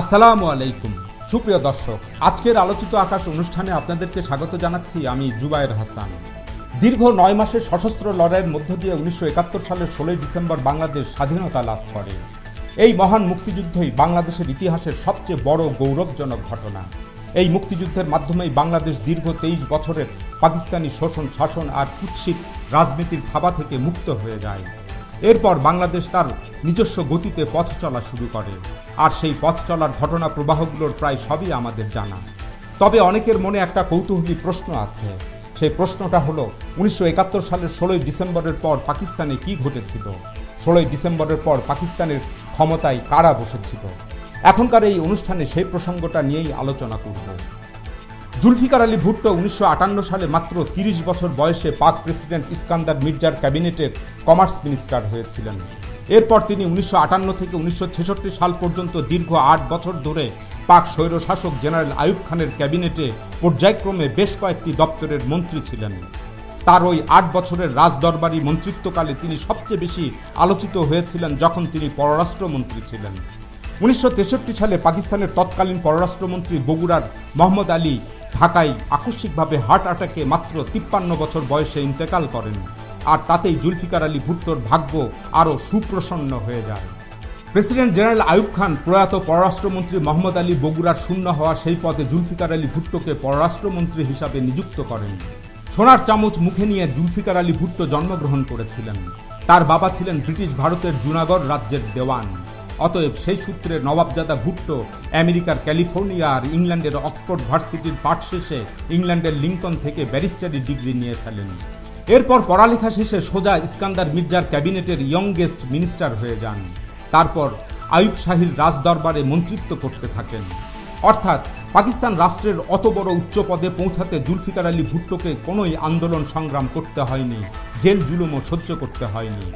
আসসালামু আলাইকুম। সুপ্রিয় দর্শক, আজকের আলোচিত আকাশ অনুষ্ঠানে আপনাদেরকে স্বাগত জানাচ্ছি আমি জুবায়ের হাসান। দীর্ঘ নয় মাসের সশস্ত্র লড়াইয়ের মধ্য দিয়ে উনিশশো একাত্তর সালের ষোলোই ডিসেম্বর বাংলাদেশ স্বাধীনতা লাভ করে। এই মহান মুক্তিযুদ্ধই বাংলাদেশের ইতিহাসের সবচেয়ে বড় গৌরবজনক ঘটনা। এই মুক্তিযুদ্ধের মাধ্যমেই বাংলাদেশ দীর্ঘ তেইশ বছরের পাকিস্তানি শোষণ, শাসন আর কুৎসিত রাজনীতির থাবা থেকে মুক্ত হয়ে যায়। এরপর বাংলাদেশ তার নিজস্ব গতিতে পথ চলা শুরু করে। আর সেই পথ চলার ঘটনা প্রবাহগুলোর প্রায় সবই আমাদের জানা। তবে অনেকের মনে একটা কৌতূহলী প্রশ্ন আছে। সেই প্রশ্নটা হলো, উনিশশো একাত্তর সালের ষোলোই ডিসেম্বরের পর পাকিস্তানে কি ঘটেছিল? ষোলোই ডিসেম্বরের পর পাকিস্তানের ক্ষমতায় কারা বসেছিল? এখনকার এই অনুষ্ঠানে সেই প্রসঙ্গটা নিয়েই আলোচনা করব। জুলফিকার আলী ভুট্টো উনিশশো আটান্ন সালে মাত্র তিরিশ বছর বয়সে পাক প্রেসিডেন্ট ইস্কান্দার মির্জার ক্যাবিনেটের কমার্স মিনিস্টার হয়েছিলেন। এরপর তিনি উনিশশো আটান্ন থেকে উনিশশো ছেষট্টি সাল পর্যন্ত দীর্ঘ আট বছর ধরে পাক স্বৈরশাসক জেনারেল আয়ুব খানের ক্যাবিনেটে পর্যায়ক্রমে বেশ কয়েকটি দপ্তরের মন্ত্রী ছিলেন। তার ওই আট বছরের রাজদরবারি মন্ত্রিত্বকালে তিনি সবচেয়ে বেশি আলোচিত হয়েছিলেন যখন তিনি পররাষ্ট্রমন্ত্রী ছিলেন। উনিশশো তেষট্টি সালে পাকিস্তানের তৎকালীন পররাষ্ট্রমন্ত্রী বগুড়ার মোহাম্মদ আলী ঢাকায় আকস্মিকভাবে হার্ট অ্যাটাকে মাত্র তিপ্পান্ন বছর বয়সে ইন্তেকাল করেন। আর তাতেই জুলফিকার আলী ভুট্টোর ভাগ্য আরও সুপ্রসন্ন হয়ে যায়। প্রেসিডেন্ট জেনারেল আয়ুব খান, প্রয়াত পররাষ্ট্রমন্ত্রী মোহাম্মদ আলী বগুড়ার শূন্য হওয়া সেই পদে জুলফিকার আলী ভুট্টোকে পররাষ্ট্রমন্ত্রী হিসাবে নিযুক্ত করেন। সোনার চামচ মুখে নিয়ে জুলফিকার আলী ভুট্টো জন্মগ্রহণ করেছিলেন। তার বাবা ছিলেন ব্রিটিশ ভারতের জুনাগড় রাজ্যের দেওয়ান। অতএব সেই সূত্রে নবাবজাদা ভুট্টো আমেরিকার ক্যালিফোর্নিয়া আর ইংল্যান্ডের অক্সফোর্ড ভার্সিটির পাঠ শেষে ইংল্যান্ডের লিঙ্কন থেকে ব্যারিস্টারি ডিগ্রি নিয়ে ফেলেন। এরপর পড়ালেখা শেষে সোজা ইস্কান্দার মির্জার ক্যাবিনেটের ইয়ংগেস্ট মিনিস্টার হয়ে যান। তারপর আয়ুব শাহির রাজদরবারে মন্ত্রিত্ব করতে থাকেন। অর্থাৎ পাকিস্তান রাষ্ট্রের অত বড় উচ্চ পদে পৌঁছাতে জুলফিকার আলী ভুট্টোকে কোনোই আন্দোলন সংগ্রাম করতে হয়নি, জেল জুলুমও সহ্য করতে হয়নি।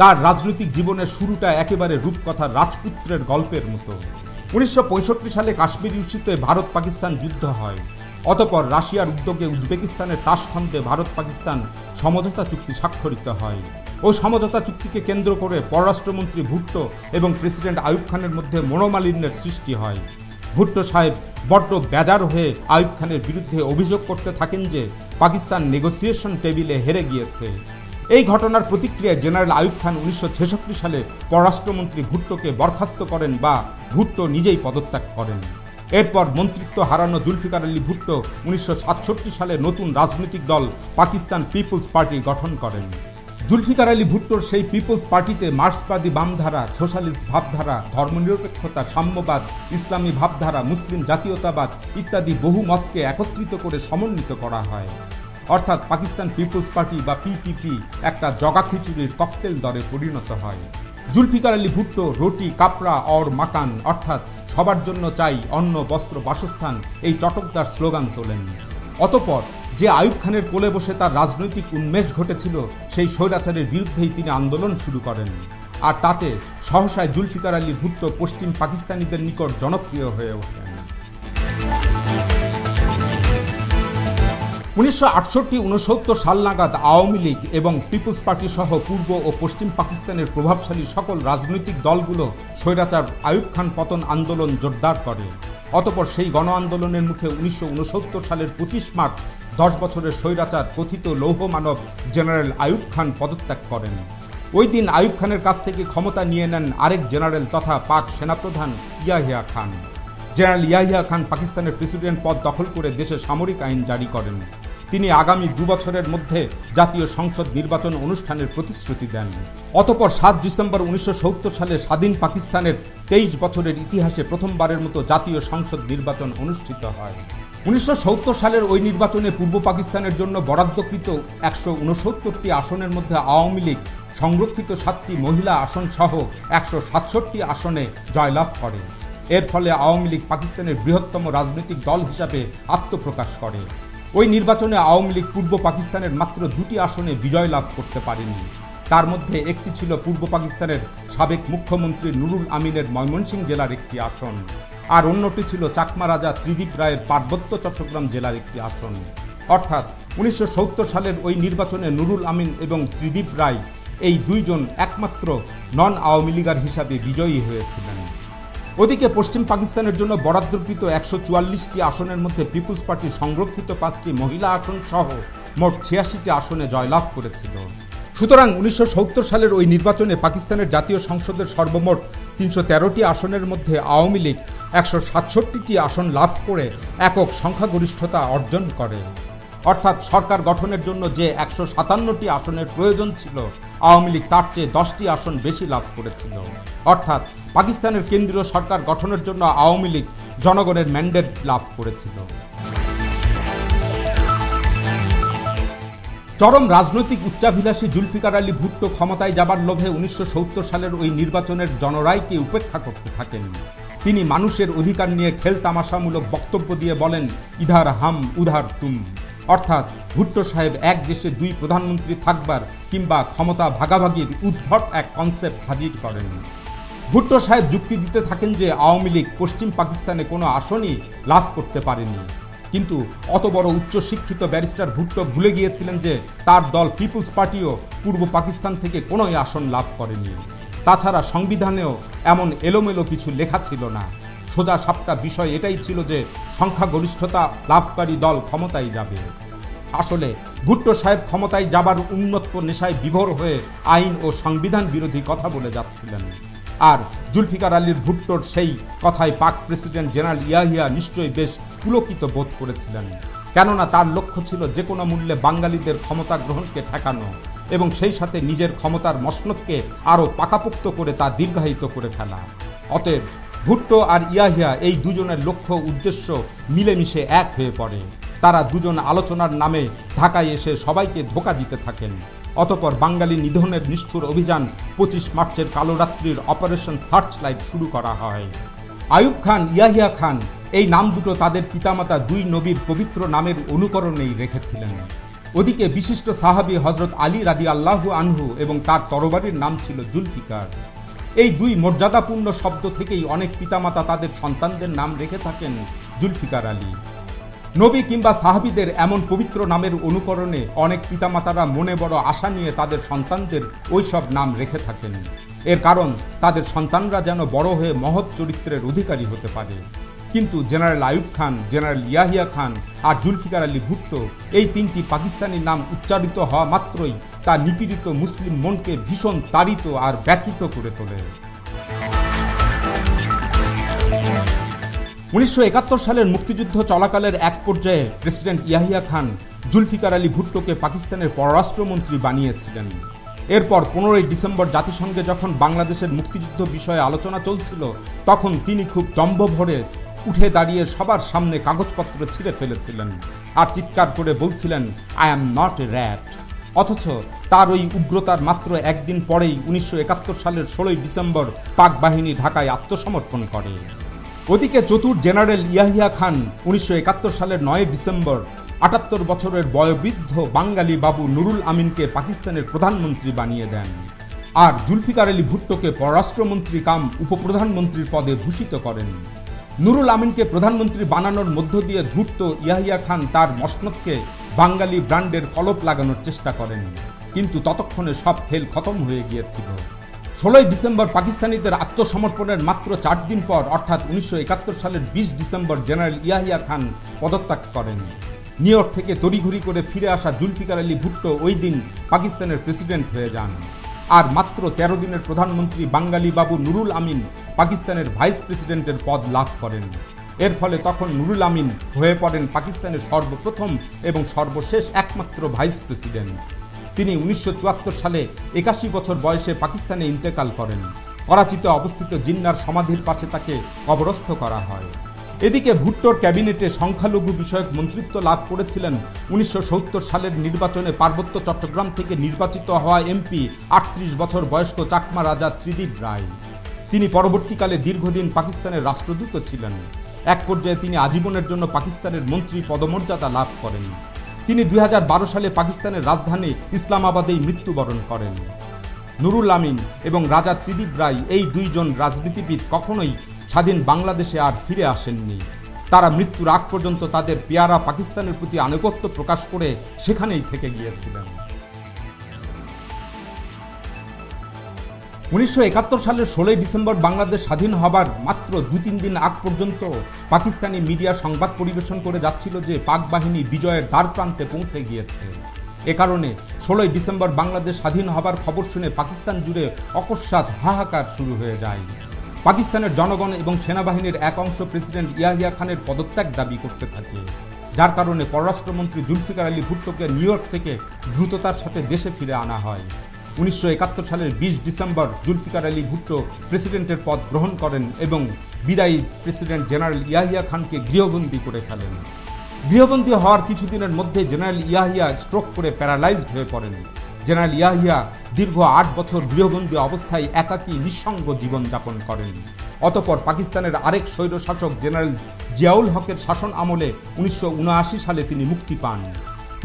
তার রাজনৈতিক জীবনের শুরুটা একেবারে রূপকথার রাজপুত্রের গল্পের মতো। উনিশশো পঁয়ষট্টি সালে কাশ্মীর ইস্যুতে ভারত পাকিস্তান যুদ্ধ হয়। অতপর রাশিয়ার উদ্যোগে উজবেকিস্তানের তাসখন্দে ভারত পাকিস্তান সমঝোতা চুক্তি স্বাক্ষরিত হয়। ও সমঝোতা চুক্তিকে কেন্দ্র করে পররাষ্ট্রমন্ত্রী ভুট্টো এবং প্রেসিডেন্ট আয়ুব খানের মধ্যে মনোমালিন্যের সৃষ্টি হয়। ভুট্টো সাহেব বড্ড বেজার হয়ে আয়ুব খানের বিরুদ্ধে অভিযোগ করতে থাকেন যে, পাকিস্তান নেগোসিয়েশন টেবিলে হেরে গিয়েছে। এই ঘটনার প্রতিক্রিয়ায় জেনারেল আয়ুব খান উনিশশো ছেষট্টি সালে পররাষ্ট্রমন্ত্রী ভুট্টোকে বরখাস্ত করেন বা ভুট্টো নিজেই পদত্যাগ করেন। এরপর মন্ত্রিত্ব হারানো জুলফিকার আলী ভুট্টো উনিশশো সাতষট্টি সালে নতুন রাজনৈতিক দল পাকিস্তান পিপলস পার্টি গঠন করেন। জুলফিকার আলী ভুট্টোর সেই পিপলস পার্টিতে মার্ক্সবাদী বামধারা, সোশ্যালিস্ট ভাবধারা, ধর্মনিরপেক্ষতা, সাম্যবাদ, ইসলামী ভাবধারা, মুসলিম জাতীয়তাবাদ ইত্যাদি বহু মতকে একত্রিত করে সমন্বিত করা হয়। অর্থাৎ পাকিস্তান পিপলস পার্টি বা পিপিপি একটা জগা খিচুড়ির ককটেল দরে পরিণত হয়। জুলফিকার আলী ভুট্টো, রুটি, কাপড়া, অর মাকান, অর্থাৎ সবার জন্য চাই অন্ন, বস্ত্র, বাসস্থান, এই চটকদার স্লোগান তোলেন। অতপর যে আয়ুব খানের কোলে বসে তার রাজনৈতিক উন্মেষ ঘটেছিল, সেই স্বৈরাচারের বিরুদ্ধেই তিনি আন্দোলন শুরু করেন। আর তাতে সহসায় জুলফিকার আলী ভুট্টো পশ্চিম পাকিস্তানিদের নিকট জনপ্রিয় হয়ে ওঠেন। উনিশশো আটষট্টি সাল নাগাদ আওয়ামী লীগ এবং পিপুলস পার্টি সহ পূর্ব ও পশ্চিম পাকিস্তানের প্রভাবশালী সকল রাজনৈতিক দলগুলো স্বৈরাচার আয়ুব খান পতন আন্দোলন জোরদার করে। অতপর সেই গণ আন্দোলনের মুখে উনিশশো উনসত্তর সালের পঁচিশ মার্চ দশ বছরের স্বৈরাচার কথিত লৌহ মানব জেনারেল আয়ুব খান পদত্যাগ করেন। ওই দিন আয়ুব খানের কাছ থেকে ক্ষমতা নিয়ে নেন আরেক জেনারেল তথা পাক সেনাপ্রধান ইয়াহিয়া খান। জেনারেল ইয়াহিয়া খান পাকিস্তানের প্রেসিডেন্ট পদ দখল করে দেশে সামরিক আইন জারি করেন। তিনি আগামী দু বছরের মধ্যে জাতীয় সংসদ নির্বাচন অনুষ্ঠানের প্রতিশ্রুতি দেন। অতপর সাত ডিসেম্বর উনিশশো সত্তর সালে স্বাধীন পাকিস্তানের তেইশ বছরের ইতিহাসে প্রথমবারের মতো জাতীয় সংসদ নির্বাচন অনুষ্ঠিত হয়। উনিশশো সত্তর সালের ওই নির্বাচনে পূর্ব পাকিস্তানের জন্য বরাদ্দকৃত একশো উনসত্তরটি আসনের মধ্যে আওয়ামী লীগ সংরক্ষিত সাতটি মহিলা আসন সহ একশো সাতষট্টি আসনে জয়লাভ করে। এর ফলে আওয়ামী লীগ পাকিস্তানের বৃহত্তম রাজনৈতিক দল হিসাবে আত্মপ্রকাশ করে। ওই নির্বাচনে আওয়ামী লীগ পূর্ব পাকিস্তানের মাত্র দুটি আসনে বিজয় লাভ করতে পারেনি। তার মধ্যে একটি ছিল পূর্ব পাকিস্তানের সাবেক মুখ্যমন্ত্রী নুরুল আমিনের ময়মনসিংহ জেলার একটি আসন, আর অন্যটি ছিল চাকমা রাজা ত্রিদীপ রায়ের পার্বত্য চট্টগ্রাম জেলার একটি আসন। অর্থাৎ উনিশশো সত্তর সালের ওই নির্বাচনে নুরুল আমিন এবং ত্রিদীপ রায় এই দুইজন একমাত্র নন আওয়ামী লীগার হিসাবে বিজয়ী হয়েছিলেন। ওদিকে পশ্চিম পাকিস্তানের জন্য বরাদ্দকৃত একশো চুয়াল্লিশটি আসনের মধ্যে পিপুলস পার্টি সংরক্ষিত পাঁচটি মহিলা আসন সহ মোট ছিয়াশিটি আসনে জয়লাভ করেছিল। সুতরাং উনিশশো সত্তর সালের ওই নির্বাচনে পাকিস্তানের জাতীয় সংসদের সর্বমোট তিনশো তেরোটি আসনের মধ্যে আওয়ামী লীগ একশো সাতষট্টিটি আসন লাভ করে একক সংখ্যাগরিষ্ঠতা অর্জন করে। অর্থাৎ সরকার গঠনের জন্য যে একশো সাতান্নটি আসনের প্রয়োজন ছিল, আওয়ামী লীগ তার চেয়ে দশটি আসন বেশি লাভ করেছিল। অর্থাৎ পাকিস্তানের কেন্দ্রীয় সরকার গঠনের জন্য আওয়ামী লীগ জনগণের ম্যান্ডেট লাভ করেছিল। চরম রাজনৈতিক উচ্চাভিলাষী জুলফিকার আলী ভুট্টো ক্ষমতায় যাবার লোভে উনিশশো সত্তর সালের ওই নির্বাচনের জনরায়কে উপেক্ষা করতে থাকেন। তিনি মানুষের অধিকার নিয়ে খেলতামাশামূলক বক্তব্য দিয়ে বলেন, ইধার হাম, উধার তুম। অর্থাৎ ভুট্টো সাহেব এক দেশে দুই প্রধানমন্ত্রী থাকবার কিংবা ক্ষমতা ভাগাভাগির উদ্ভট এক কনসেপ্ট হাজির করেন। ভুট্টো সাহেব যুক্তি দিতে থাকেন যে আওয়ামী লীগ পশ্চিম পাকিস্তানে কোনো আসনই লাভ করতে পারেনি। কিন্তু অত বড় উচ্চশিক্ষিত ব্যারিস্টার ভুট্টো ভুলে গিয়েছিলেন যে তার দল পিপুলস পার্টিও পূর্ব পাকিস্তান থেকে কোনোই আসন লাভ করেনি। তাছাড়া সংবিধানেও এমন এলোমেলো কিছু লেখা ছিল না। সোজা সাপটা বিষয় এটাই ছিল যে সংখ্যাগরিষ্ঠতা লাভকারী দল ক্ষমতায় যাবে। আসলে ভুট্টো সাহেব ক্ষমতায় যাবার উন্মত্ত নেশায় বিভোর হয়ে আইন ও সংবিধান বিরোধী কথা বলে যাচ্ছিলেন। আর জুলফিকার আলীর ভুট্টোর সেই কথায় পাক প্রেসিডেন্ট জেনারেল ইয়াহিয়া নিশ্চয়ই বেশ পুলকিত বোধ করেছিলেন। কেননা তার লক্ষ্য ছিল যে কোনো মূল্যে বাঙালিদের ক্ষমতা গ্রহণকে ঠেকানো এবং সেই সাথে নিজের ক্ষমতার মসনদকে আরও পাকাপোক্ত করে তা দীর্ঘায়িত করে ফেলা। অতএব ভুট্টো আর ইয়াহিয়া এই দুজনের লক্ষ্য উদ্দেশ্য মিলেমিশে এক হয়ে পড়ে। তারা দুজন আলোচনার নামে ঢাকায় এসে সবাইকে ধোকা দিতে থাকেন। অতপর বাঙালি নিধনের নিষ্ঠুর অভিযান পঁচিশ মার্চের কালোরাত্রির অপারেশন সার্চ লাইট শুরু করা হয়। আয়ুব খান, ইয়াহিয়া খান এই নাম দুটো তাদের পিতামাতা দুই নবীর পবিত্র নামের অনুকরণেই রেখেছিলেন। ওদিকে বিশিষ্ট সাহাবি হজরত আলী রাদি আল্লাহু আনহু এবং তার তরবারির নাম ছিল জুলফিকার। এই দুই মর্যাদাপূর্ণ শব্দ থেকেই অনেক পিতামাতা তাদের সন্তানদের নাম রেখে থাকেন জুলফিকার আলী। নবী কিংবা সাহাবিদের এমন পবিত্র নামের অনুকরণে অনেক পিতামাতারা মনে বড় আশা নিয়ে তাদের সন্তানদের ওইসব নাম রেখে থাকেন। এর কারণ, তাদের সন্তানরা যেন বড় হয়ে মহৎ চরিত্রের অধিকারী হতে পারে। কিন্তু জেনারেল আয়ুব খান, জেনারেল ইয়াহিয়া খান আর জুলফিকার আলী ভুট্টো এই তিনটি পাকিস্তানি নাম উচ্চারিত হওয়া মাত্রই তা নিপীড়িত মুসলিম মনকে ভীষণ তাড়িত আর ব্যথিত করে তোলে। উনিশশো একাত্তর সালের মুক্তিযুদ্ধ চলাকালের এক পর্যায়ে প্রেসিডেন্ট ইয়াহিয়া খান জুলফিকার আলী ভুট্টোকে পাকিস্তানের পররাষ্ট্রমন্ত্রী বানিয়েছিলেন। এরপর পনেরোই ডিসেম্বর জাতিসংঘে যখন বাংলাদেশের মুক্তিযুদ্ধ বিষয়ে আলোচনা চলছিল, তখন তিনি খুব দম্ভ ভরে উঠে দাঁড়িয়ে সবার সামনে কাগজপত্র ছিঁড়ে ফেলেছিলেন আর চিৎকার করে বলছিলেন I am not a rat অথচ তার ওই উগ্রতার মাত্র একদিন পরেই উনিশশো একাত্তর সালের ষোলোই ডিসেম্বর পাক বাহিনী ঢাকায় আত্মসমর্পণ করে। ওদিকে চতুর জেনারেল ইয়াহিয়া খান উনিশশো একাত্তর সালের নয় ডিসেম্বর আটাত্তর বছরের বয়োবৃদ্ধ বাঙালি বাবু নুরুল আমিনকে পাকিস্তানের প্রধানমন্ত্রী বানিয়ে দেন। আর জুলফিকার আলী ভুট্টোকে পররাষ্ট্রমন্ত্রী কাম উপপ্রধানমন্ত্রীর পদে ভূষিত করেন। নুরুল আমিনকে প্রধানমন্ত্রী বানানোর মধ্য দিয়ে ধূর্ত ইয়াহিয়া খান তার মসনদকে বাঙালি ব্র্যান্ডের কলপ লাগানোর চেষ্টা করেন কিন্তু ততক্ষণে সব খেল খতম হয়ে গিয়েছিল। ষোলোই ডিসেম্বর পাকিস্তানিদের আত্মসমর্পণের মাত্র চার দিন পর, অর্থাৎ উনিশশো একাত্তর সালের বিশ ডিসেম্বর জেনারেল ইয়াহিয়া খান পদত্যাগ করেন। নিউ ইয়র্ক থেকে তড়িঘড়ি করে ফিরে আসা জুলফিকার আলী ভুট্টো ওই দিন পাকিস্তানের প্রেসিডেন্ট হয়ে যান। আর মাত্র তেরো দিনের প্রধানমন্ত্রী বাঙ্গালি বাবু নুরুল আমিন পাকিস্তানের ভাইস প্রেসিডেন্টের পদ লাভ করেন। এর ফলে তখন নুরুল আমিন হয়ে পড়েন পাকিস্তানের সর্বপ্রথম এবং সর্বশেষ একমাত্র ভাইস প্রেসিডেন্ট। তিনি উনিশশো চুয়াত্তর সালে একাশি বছর বয়সে পাকিস্তানে ইন্তেকাল করেন। করাচিতে অবস্থিত জিন্নার সমাধির পাশে তাকে কবরস্থ করা হয়। এদিকে ভুট্টোর ক্যাবিনেটে সংখ্যালঘু বিষয়ক মন্ত্রিত্ব লাভ করেছিলেন উনিশশো সত্তর সালের নির্বাচনে পার্বত্য চট্টগ্রাম থেকে নির্বাচিত হওয়া এমপি আটত্রিশ বছর বয়স্ক চাকমা রাজা ত্রিদীপ রায়। তিনি পরবর্তীকালে দীর্ঘদিন পাকিস্তানের রাষ্ট্রদূত ছিলেন। এক পর্যায়ে তিনি আজীবনের জন্য পাকিস্তানের মন্ত্রী পদমর্যাদা লাভ করেন। তিনি দুই হাজার বারো সালে পাকিস্তানের রাজধানী ইসলামাবাদেই মৃত্যুবরণ করেন। নুরুল আমিন এবং রাজা ত্রিদীপ রায় এই দুইজন রাজনীতিবিদ কখনোই স্বাধীন বাংলাদেশে আর ফিরে আসেননি। তারা মৃত্যুর আগ পর্যন্ত তাদের পেয়ারা পাকিস্তানের প্রতি আনুগত্য প্রকাশ করে সেখানেই থেকে গিয়েছিলেন। উনিশশো একাত্তর সালের ষোলোই ডিসেম্বর বাংলাদেশ স্বাধীন হবার মাত্র দু তিন দিন আগ পর্যন্ত পাকিস্তানি মিডিয়া সংবাদ পরিবেশন করে যাচ্ছিল যে পাক বাহিনী বিজয়ের দ্বার প্রান্তে পৌঁছে গিয়েছে। এ কারণে ষোলোই ডিসেম্বর বাংলাদেশ স্বাধীন হবার খবর শুনে পাকিস্তান জুড়ে অকস্মাৎ হাহাকার শুরু হয়ে যায়। পাকিস্তানের জনগণ এবং সেনাবাহিনীর এক অংশ প্রেসিডেন্ট ইয়াহিয়া খানের পদত্যাগ দাবি করতে থাকে। যার কারণে পররাষ্ট্রমন্ত্রী জুলফিকার আলী ভুট্টোকে নিউ ইয়র্ক থেকে দ্রুততার সাথে দেশে ফিরে আনা হয়। উনিশশো একাত্তর সালের বিশ ডিসেম্বর জুলফিকার আলী ভুট্টো প্রেসিডেন্টের পদ গ্রহণ করেন এবং বিদায়ী প্রেসিডেন্ট জেনারেল ইয়াহিয়া খানকে গৃহবন্দী করে ফেলেন। গৃহবন্দী হওয়ার কিছুদিনের মধ্যে জেনারেল ইয়াহিয়া স্ট্রোক করে প্যারালাইজড হয়ে পড়েন। জেনারেল ইয়াহিয়া দীর্ঘ আট বছর গৃহবন্দী অবস্থায় একাকী নিঃসঙ্গ জীবনযাপন করেন। অতপর পাকিস্তানের আরেক স্বৈরশাসক জেনারেল জিয়াউল হকের শাসন আমলে উনিশশো উনআশি সালে তিনি মুক্তি পান।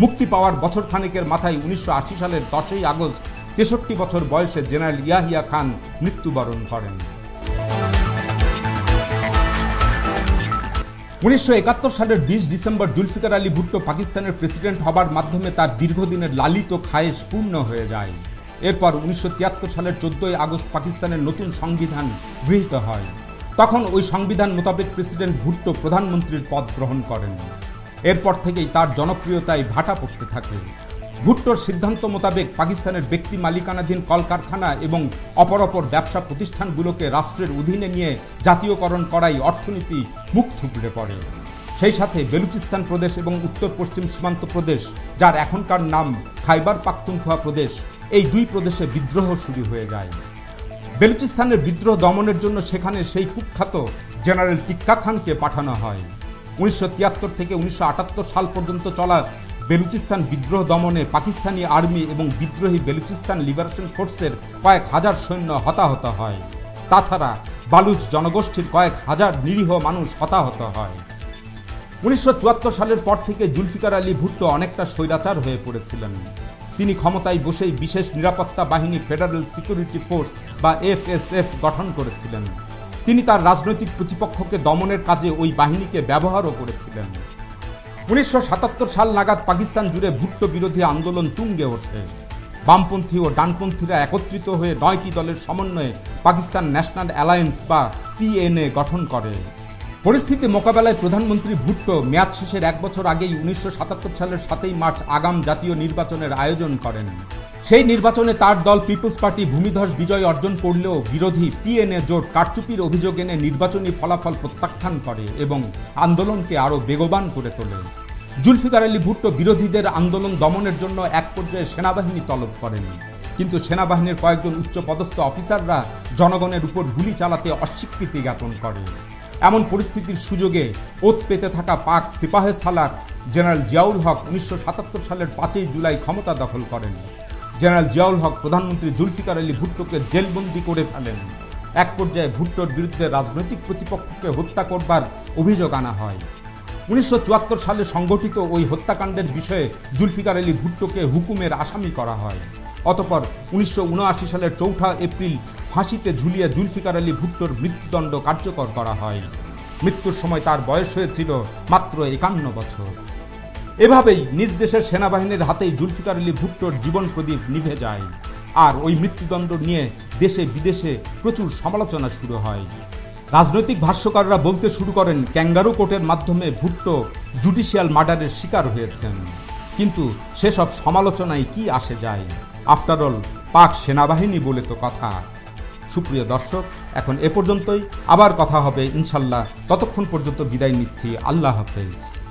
মুক্তি পাওয়ার বছর খানেকের মাথায় উনিশশো আশি সালের দশই আগস্ট তেষট্টি বছর বয়সে জেনারেল ইয়াহিয়া খান মৃত্যুবরণ করেন। উনিশশো একাত্তর সালের বিশ ডিসেম্বর জুলফিকার আলী ভুট্টো পাকিস্তানের প্রেসিডেন্ট হবার মাধ্যমে তার দীর্ঘদিনের লালিত খায়েশ পূর্ণ হয়ে যায়। এরপর উনিশশো তিয়াত্তর সালের চোদ্দই আগস্ট পাকিস্তানের নতুন সংবিধান গৃহীত হয়। তখন ওই সংবিধান মোতাবেক প্রেসিডেন্ট ভুট্টো প্রধানমন্ত্রীর পদ গ্রহণ করেন। এরপর থেকেই তার জনপ্রিয়তায় ভাটা পড়তে থাকে। ভুট্টোর সিদ্ধান্ত মোতাবেক পাকিস্তানের ব্যক্তি মালিকানাধীন কলকারখানা এবং অপর অপর ব্যবসা প্রতিষ্ঠানগুলোকে রাষ্ট্রের অধীনে নিয়ে জাতীয়করণ করাই অর্থনীতি মুখ থুবড়ে পড়ে। সেই সাথে বেলুচিস্তান প্রদেশ এবং উত্তর পশ্চিম সীমান্ত প্রদেশ, যার এখনকার নাম খাইবার পাখতুনখোয়া প্রদেশ, এই দুই প্রদেশে বিদ্রোহ শুরু হয়ে যায়। বেলুচিস্তানের বিদ্রোহ দমনের জন্য সেখানে সেই কুখ্যাত জেনারেল টিক্কা খানকে পাঠানো হয়। উনিশশো তিয়াত্তর থেকে উনিশশো আটাত্তর সাল পর্যন্ত চলা বেলুচিস্তান বিদ্রোহ দমনে পাকিস্তানি আর্মি এবং বিদ্রোহী বেলুচিস্তান লিবারেশন ফোর্সের কয়েক হাজার সৈন্য হতাহত হয়। তাছাড়া বালুচ জনগোষ্ঠীর কয়েক হাজার নিরীহ মানুষ হতাহত হয়। উনিশশো চুয়াত্তর সালের পর থেকে জুলফিকার আলী ভুট্টো অনেকটা স্বৈরাচার হয়ে পড়েছিলেন। তিনি ক্ষমতায় বসেই বিশেষ নিরাপত্তা বাহিনী ফেডারেল সিকিউরিটি ফোর্স বা এফএসএফ গঠন করেছিলেন। তিনি তার রাজনৈতিক প্রতিপক্ষকে দমনের কাজে ওই বাহিনীকে ব্যবহারও করেছিলেন। উনিশশো সাতাত্তর সাল নাগাদ পাকিস্তান জুড়ে ভুট্টো বিরোধী আন্দোলন তুঙ্গে ওঠে। বামপন্থী ও ডানপন্থীরা একত্রিত হয়ে নয়টি দলের সমন্বয়ে পাকিস্তান ন্যাশনাল অ্যালায়েন্স বা পিএনএ গঠন করে। পরিস্থিতি মোকাবেলায় প্রধানমন্ত্রী ভুট্টো মেয়াদ শেষের এক বছর আগেই উনিশশো সাতাত্তর সালের সাতই মার্চ আগাম জাতীয় নির্বাচনের আয়োজন করেন। সেই নির্বাচনে তার দল পিপলস পার্টি ভূমিধস বিজয় অর্জন করলেও বিরোধী পিএনএ জোট কারচুপির অভিযোগ এনে নির্বাচনী ফলাফল প্রত্যাখ্যান করে এবং আন্দোলনকে আরও বেগবান করে তোলে। জুলফিকার আলী ভুট্টো বিরোধীদের আন্দোলন দমনের জন্য এক পর্যায়ে সেনাবাহিনী তলব করেন। কিন্তু সেনাবাহিনীর কয়েকজন উচ্চপদস্থ অফিসাররা জনগণের উপর গুলি চালাতে অস্বীকৃতি জ্ঞাপন করে। এমন পরিস্থিতির সুযোগে ওত পেতে থাকা পাক সিপাহে সালার জেনারেল জিয়াউল হক উনিশশো সাতাত্তর সালের পাঁচই জুলাই ক্ষমতা দখল করেন। জেনারেল জিয়াউল হক, প্রধানমন্ত্রী জুলফিকার আলী ভুট্টোকে জেলবন্দি করে ফেলেন। এক পর্যায়ে ভুট্টোর বিরুদ্ধে রাজনৈতিক প্রতিপক্ষকে হত্যা করবার অভিযোগ আনা হয়। উনিশশো চুয়াত্তর সালে সংগঠিত ওই হত্যাকাণ্ডের বিষয়ে জুলফিকার আলী ভুট্টোকে হুকুমের আসামি করা হয়। অতপর উনিশশো সালের চৌঠা এপ্রিল ফাঁসিতে ঝুলিয়ে জুলফিকার আলী ভুট্টোর মৃত্যুদণ্ড কার্যকর করা হয়। মৃত্যুর সময় তার বয়স হয়েছিল মাত্র একান্ন বছর। এভাবেই নিজ দেশের সেনাবাহিনীর হাতেই জুলফিকার আলী ভুট্টোর জীবন প্রদীপ নিভে যায়। আর ওই মৃত্যুদণ্ড নিয়ে দেশে বিদেশে প্রচুর সমালোচনা শুরু হয়। রাজনৈতিক ভাষ্যকাররা বলতে শুরু করেন, ক্যাঙ্গারু কোর্টের মাধ্যমে ভুট্টো জুডিশিয়াল মার্ডারের শিকার হয়েছেন। কিন্তু সেসব সমালোচনায় কি আসে যায়? আফটারঅল পাক সেনাবাহিনী বলে তো কথা। সুপ্রিয় দর্শক, এখন এ পর্যন্তই। আবার কথা হবে, ইনশাল্লাহ। ততক্ষণ পর্যন্ত বিদায় নিচ্ছি। আল্লাহ হাফেজ।